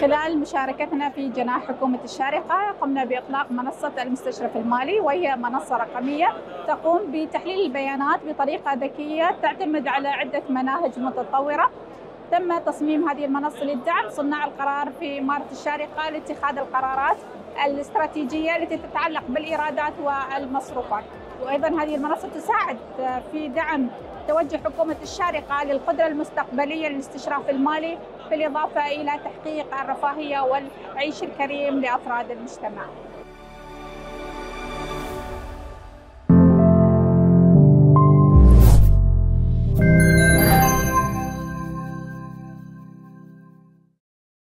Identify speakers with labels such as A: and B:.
A: خلال مشاركتنا في جناح حكومة الشارقة قمنا بإطلاق منصة المستشرف المالي وهي منصة رقمية تقوم بتحليل البيانات بطريقة ذكية تعتمد على عدة مناهج متطورة. تم تصميم هذه المنصة للدعم صناع القرار في إمارة الشارقة لاتخاذ القرارات الاستراتيجية التي تتعلق بالإيرادات والمصروفات. وأيضا هذه المنصة تساعد في دعم توجه حكومة الشارقة للقدرة المستقبلية للاستشراف المالي بالإضافة إلى تحقيق الرفاهية والعيش الكريم لأفراد المجتمع.